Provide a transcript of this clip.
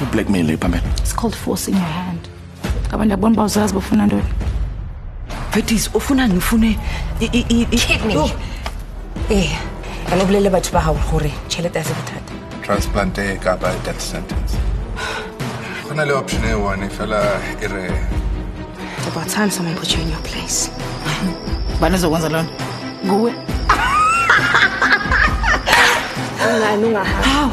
ublackmail pamela it's called forcing your hand. Abantu yabona uba uzazi bafuna ntoni. Vetis ufuna ngifune Kidney. Oh. eh kana bolele batho ba hao gore tšhelete ya se bothata. Transplant e ka death sentence. Go na le option e one fela e re about time someone put you in your place. Bani ezokwenza lona? Nguwe. Hawu.